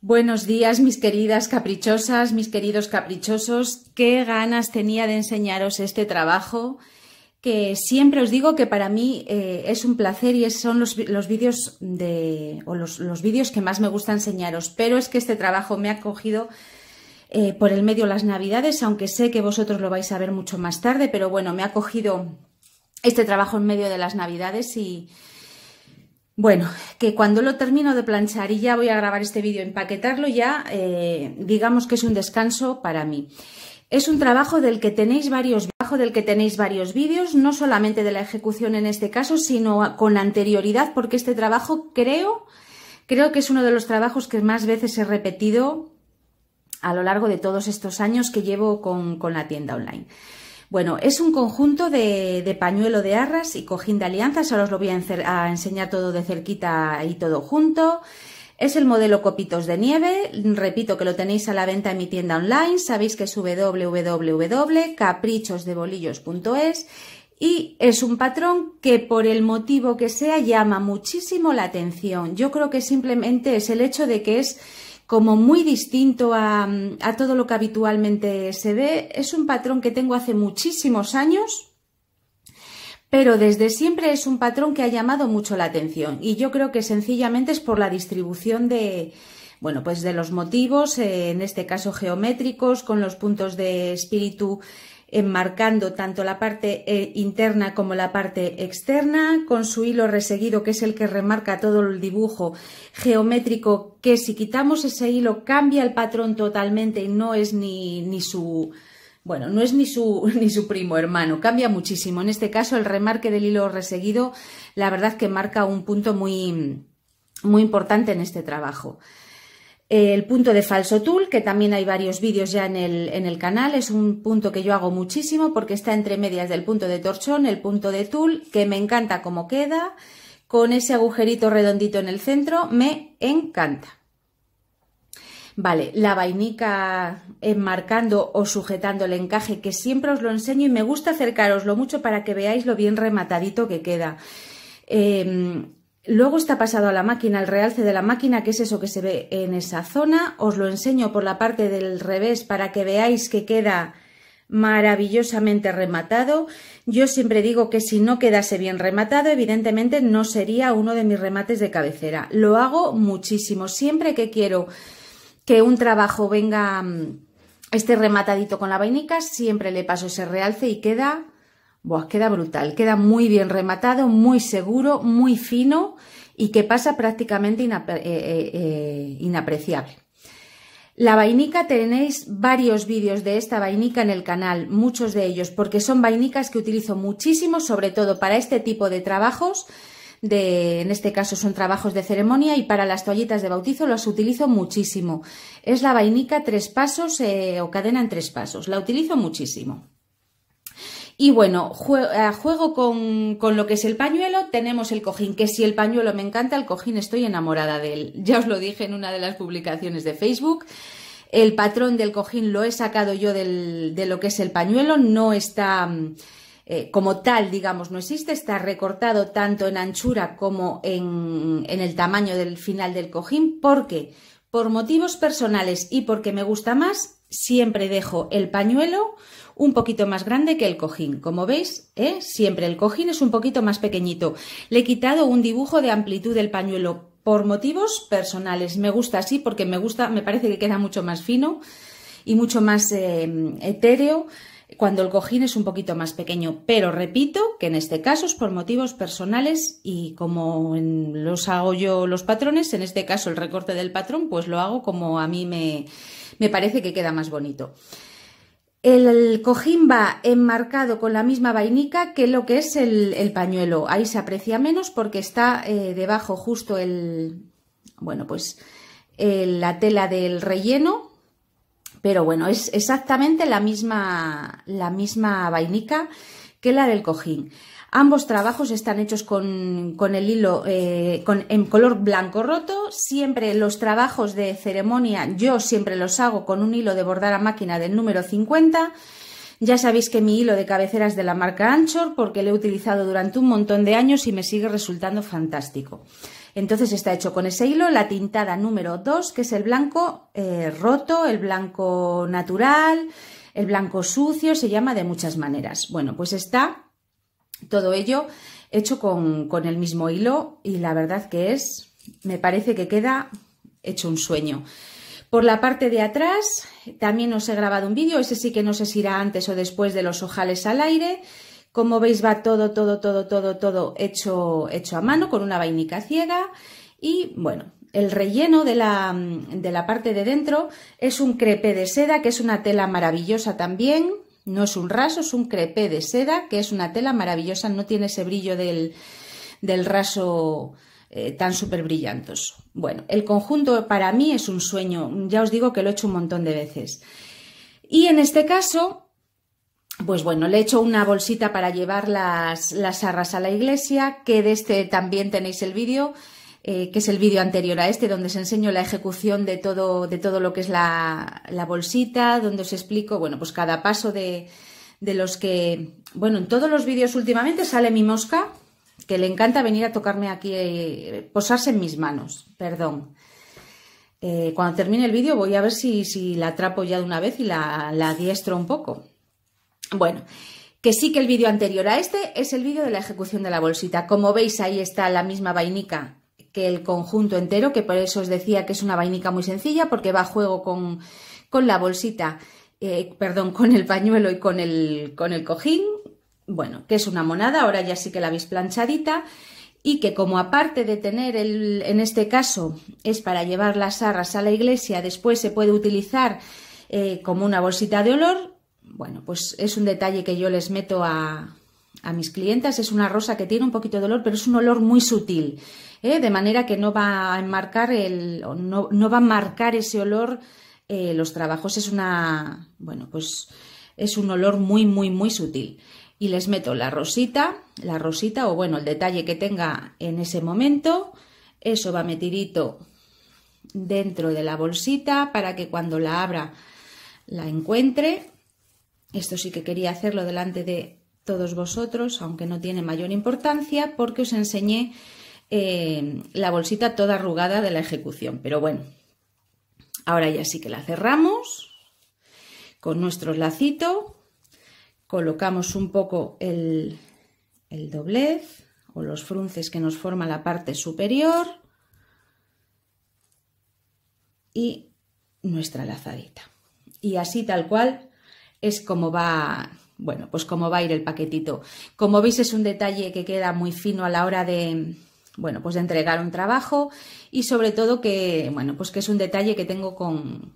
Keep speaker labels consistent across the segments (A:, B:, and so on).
A: Buenos días, mis queridas caprichosas, mis queridos caprichosos. Qué ganas tenía de enseñaros este trabajo, que siempre os digo que para mí eh, es un placer y son los, vídeos de o los, vídeos que más me gusta enseñaros. Pero es que este trabajo me ha cogido eh, por el medio las navidades, aunque sé que vosotros lo vais a ver mucho más tarde, pero bueno, me ha cogido este trabajo en medio de las navidades y, bueno, que cuando lo termino de planchar y ya voy a grabar este vídeo, empaquetarlo ya, eh, digamos que es un descanso para mí. Es un trabajo del que tenéis varios del que tenéis varios vídeos, no solamente de la ejecución en este caso, sino con anterioridad, porque este trabajo creo, creo que es uno de los trabajos que más veces he repetido a lo largo de todos estos años que llevo con, con la tienda online. Bueno, es un conjunto de, pañuelo de arras y cojín de alianzas. Ahora os lo voy a, enseñar todo de cerquita y todo junto. Es el modelo Copitos de Nieve. Repito que lo tenéis a la venta en mi tienda online. Sabéis que es www.caprichosdebolillos.es y es un patrón que por el motivo que sea llama muchísimo la atención. Yo creo que simplemente es el hecho de que es como muy distinto a, todo lo que habitualmente se ve. Es un patrón que tengo hace muchísimos años, pero desde siempre es un patrón que ha llamado mucho la atención y yo creo que sencillamente es por la distribución de, bueno, pues de los motivos, eh, en este caso geométricos, con los puntos de espíritu enmarcando tanto la parte eh, interna como la parte externa, con su hilo reseguido, que es el que remarca todo el dibujo geométrico, que si quitamos ese hilo cambia el patrón totalmente y no es ni, ni su, bueno, no es ni su, ni su primo hermano, cambia muchísimo. En este caso, el remarque del hilo reseguido, la verdad que marca un punto muy, muy importante en este trabajo. El punto de falso tul, que también hay varios vídeos ya en el, en el, canal, es un punto que yo hago muchísimo porque está entre medias del punto de torchón, el punto de tul, que me encanta cómo queda, con ese agujerito redondito en el centro, me encanta. Vale, la vainica enmarcando o sujetando el encaje, que siempre os lo enseño y me gusta acercaroslo mucho para que veáis lo bien rematadito que queda. Em, Luego está pasado a la máquina, el realce de la máquina, que es eso que se ve en esa zona. Os lo enseño por la parte del revés para que veáis que queda maravillosamente rematado. Yo siempre digo que si no quedase bien rematado, evidentemente no sería uno de mis remates de cabecera. Lo hago muchísimo. Siempre que quiero que un trabajo venga, esté rematadito con la vainica, siempre le paso ese realce y queda queda brutal, queda muy bien rematado, muy seguro, muy fino y que pasa prácticamente eh, eh, eh, inapreciable. La vainica tenéis varios vídeos de esta vainica en el canal, muchos de ellos, porque son vainicas que utilizo muchísimo, sobre todo para este tipo de trabajos, de, en este caso son trabajos de ceremonia y para las toallitas de bautizo las utilizo muchísimo. Es la vainica tres pasos o cadena en tres pasos, la utilizo muchísimo. Y bueno, a juego con, con, lo que es el pañuelo, tenemos el cojín, que si el pañuelo me encanta, el cojín estoy enamorada de él. Ya os lo dije en una de las publicaciones de Facebook. El patrón del cojín lo he sacado yo del, de lo que es el pañuelo, no está eh, como tal, digamos, no existe, está recortado tanto en anchura como en, en el tamaño del final del cojín, porque por motivos personales y porque me gusta más, siempre dejo el pañuelo un poquito más grande que el cojín. Como veis, ¿eh? siempre el cojín es un poquito más pequeñito. Le he quitado un dibujo de amplitud del pañuelo por motivos personales. Me gusta así porque me gusta, me parece que queda mucho más fino y mucho más eh, etéreo cuando el cojín es un poquito más pequeño. Pero repito que en este caso es por motivos personales y como los hago yo los patrones, en este caso el recorte del patrón, pues lo hago como a mí me, me parece que queda más bonito. El cojín va enmarcado con la misma vainica que lo que es el, pañuelo. Ahí se aprecia menos porque está eh, debajo justo el, bueno, pues la tela del relleno. Pero bueno, es exactamente la misma, la misma vainica que la del cojín. Ambos trabajos están hechos con, el hilo eh, en color blanco roto. Siempre los trabajos de ceremonia yo siempre los hago con un hilo de bordar a máquina del número 50. Ya sabéis que mi hilo de cabecera es de la marca Anchor porque lo he utilizado durante un montón de años y me sigue resultando fantástico. Entonces está hecho con ese hilo, la tintada número 2, que es el blanco eh, roto, el blanco natural, el blanco sucio, se llama de muchas maneras. Bueno, pues está todo ello hecho con, con el mismo hilo y la verdad que es, me parece que queda hecho un sueño. Por la parte de atrás también os he grabado un vídeo, ese sí que no sé si irá antes o después de los ojales al aire. Como veis va todo, todo, todo, todo, todo hecho, hecho a mano con una vainica ciega y bueno, el relleno de la, de la parte de dentro es un crepé de seda, que es una tela maravillosa también. No es un raso, es un crepé de seda, que es una tela maravillosa, no tiene ese brillo del, del raso eh, tan súper brillantoso. Bueno, el conjunto para mí es un sueño, ya os digo que lo he hecho un montón de veces. Y en este caso, pues bueno, le he hecho una bolsita para llevar las, las arras a la iglesia, que de este también tenéis el vídeo, eh, que es el vídeo anterior a este, donde os enseño la ejecución de todo, de todo lo que es la, la bolsita, donde os explico, bueno, pues cada paso de, de los que, bueno, en todos los vídeos últimamente sale mi mosca, que le encanta venir a tocarme aquí, eh, posarse en mis manos, perdón. Eh, cuando termine el vídeo voy a ver si, si, la atrapo ya de una vez y la, la diestro un poco. Bueno, que sí que el vídeo anterior a este es el vídeo de la ejecución de la bolsita. Como veis ahí está la misma vainica el conjunto entero, que por eso os decía que es una vainica muy sencilla porque va a juego con, con la bolsita, eh, perdón, con el pañuelo y con el, con el cojín. Bueno, que es una monada, ahora ya sí que la habéis planchadita y que como aparte de tener el, en este caso es para llevar las arras a la iglesia, después se puede utilizar eh, como una bolsita de olor, bueno, pues es un detalle que yo les meto a, a mis clientas, es una rosa que tiene un poquito de olor, pero es un olor muy sutil, ¿eh? de manera que no va a enmarcar el, no, no va a marcar ese olor eh, los trabajos, es una, bueno, pues es un olor muy, muy, muy sutil y les meto la rosita, la rosita o bueno, el detalle que tenga en ese momento, eso va metidito dentro de la bolsita para que cuando la abra la encuentre. Esto sí que quería hacerlo delante de todos vosotros, aunque no tiene mayor importancia, porque os enseñé eh, la bolsita toda arrugada de la ejecución. Pero bueno, ahora ya sí que la cerramos con nuestro lacito colocamos un poco el, doblez o los frunces que nos forma la parte superior y nuestra lazadita. Y así tal cual es como va, bueno, pues como va a ir el paquetito. Como veis es un detalle que queda muy fino a la hora de, bueno, pues de entregar un trabajo y sobre todo que, bueno, pues que es un detalle que tengo con,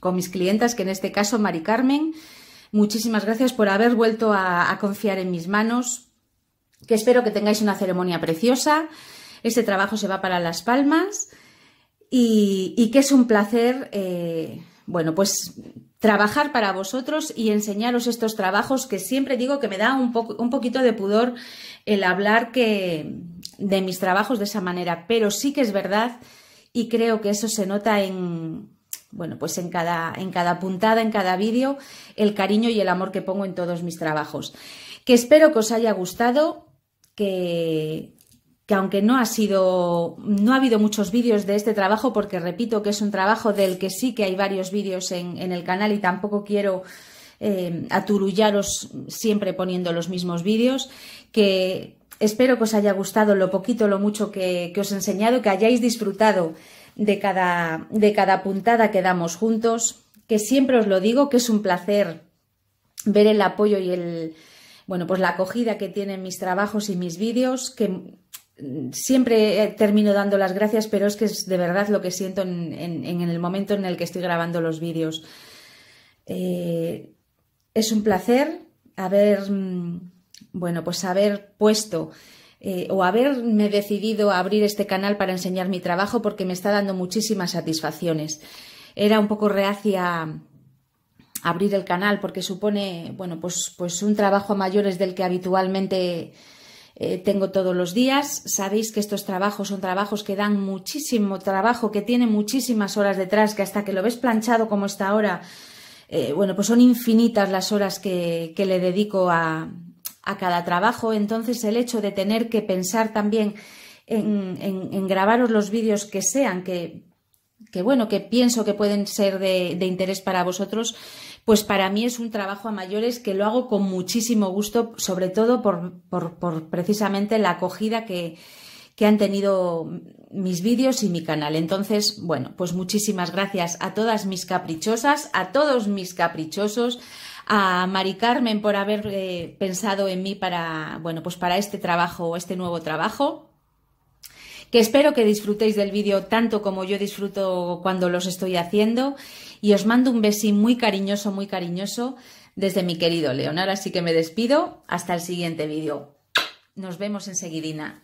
A: con mis clientas, que en este caso Mari Carmen, Muchísimas gracias por haber vuelto a, confiar en mis manos, que espero que tengáis una ceremonia preciosa. Este trabajo se va para Las Palmas y, que es un placer, eh, bueno, pues trabajar para vosotros y enseñaros estos trabajos que siempre digo que me da un, un poquito de pudor el hablar que, de mis trabajos de esa manera, pero sí que es verdad y creo que eso se nota en, bueno, pues en cada, en cada puntada, en cada vídeo, el cariño y el amor que pongo en todos mis trabajos. Que espero que os haya gustado, que, que aunque no ha sido, no ha habido muchos vídeos de este trabajo, porque repito que es un trabajo del que sí que hay varios vídeos en, el canal y tampoco quiero eh, aturullaros siempre poniendo los mismos vídeos, que espero que os haya gustado lo poquito, lo mucho que, que os he enseñado, que hayáis disfrutado de cada, de cada puntada que damos juntos, que siempre os lo digo, que es un placer ver el apoyo y el, bueno, pues la acogida que tienen mis trabajos y mis vídeos, que siempre termino dando las gracias, pero es que es de verdad lo que siento en, el momento en el que estoy grabando los vídeos. Eh, es un placer haber, bueno, pues haber puesto eh, o haberme decidido a abrir este canal para enseñar mi trabajo porque me está dando muchísimas satisfacciones. Era un poco reacia abrir el canal porque supone, bueno, pues, pues un trabajo a mayores del que habitualmente eh, tengo todos los días. Sabéis que estos trabajos son trabajos que dan muchísimo trabajo, que tienen muchísimas horas detrás, que hasta que lo ves planchado como está ahora, eh, bueno, pues son infinitas las horas que le dedico a, a cada trabajo. Entonces, el hecho de tener que pensar también en, grabaros los vídeos que sean, que, que, bueno, que pienso que pueden ser de, interés para vosotros, pues para mí es un trabajo a mayores que lo hago con muchísimo gusto, sobre todo por, precisamente la acogida que, que han tenido mis vídeos y mi canal. Entonces, bueno, pues muchísimas gracias a todas mis caprichosas, a todos mis caprichosos, a Mari Carmen por haber eh, pensado en mí para, bueno, pues para este trabajo, este nuevo trabajo. Que espero que disfrutéis del vídeo tanto como yo disfruto cuando los estoy haciendo. Y os mando un besín muy cariñoso, muy cariñoso desde mi querido León. Ahora sí que me despido. Hasta el siguiente vídeo. Nos vemos enseguidina.